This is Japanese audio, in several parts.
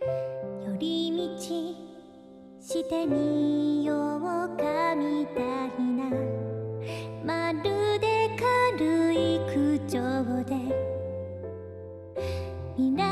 寄り道してみようかみたいな。まるで軽い口調で。未来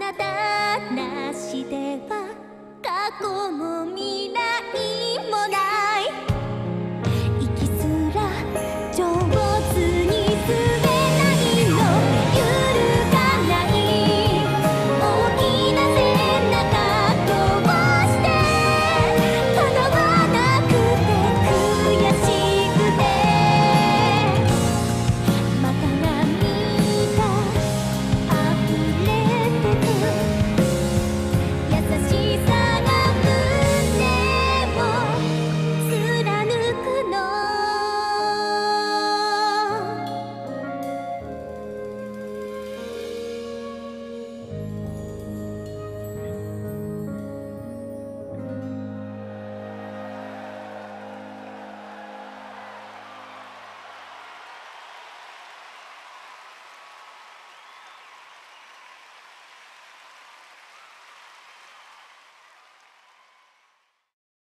なたなしでは過去も未来